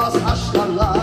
vas a charlar.